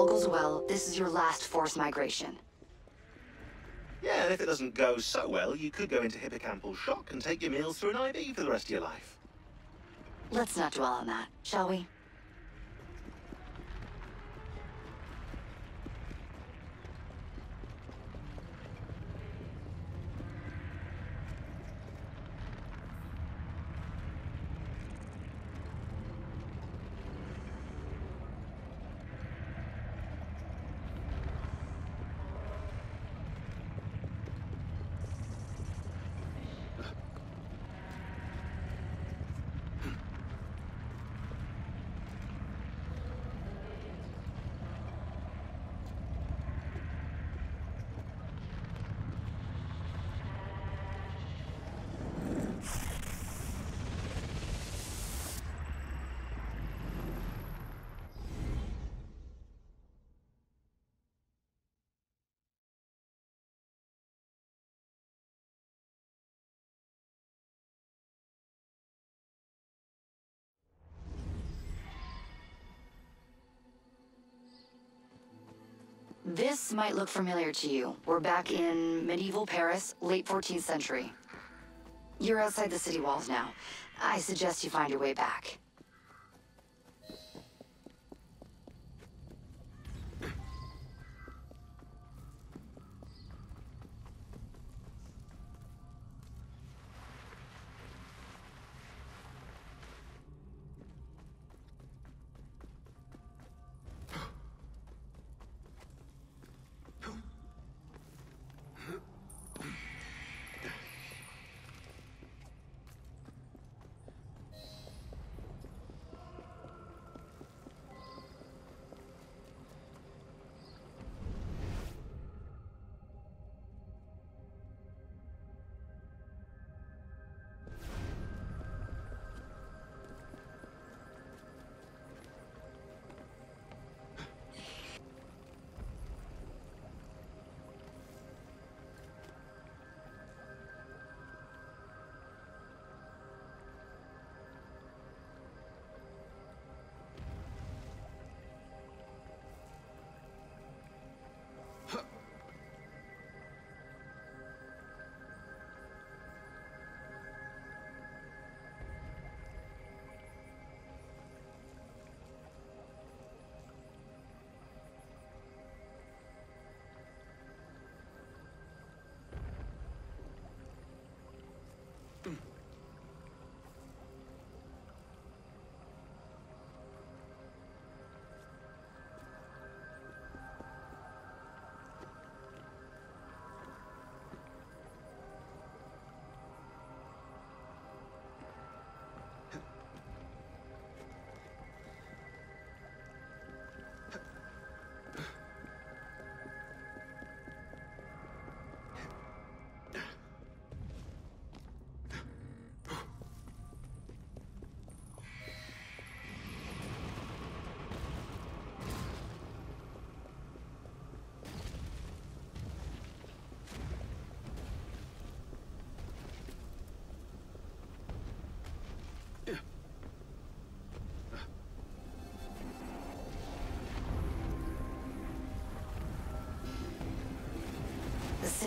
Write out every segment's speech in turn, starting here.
all goes well, this is your last forced migration. Yeah, and if it doesn't go so well, you could go into hippocampal shock and take your meals through an IV for the rest of your life. Let's not dwell on that, shall we? This might look familiar to you. We're back in medieval Paris, late 14th century. You're outside the city walls now. I suggest you find your way back.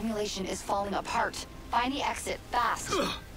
Simulation is falling apart. Find the exit, fast.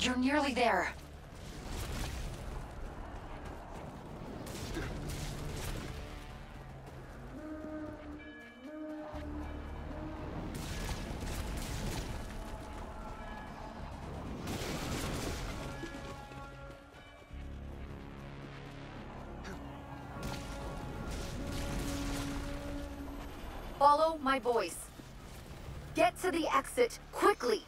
You're nearly there. Follow my voice. Get to the exit, quickly!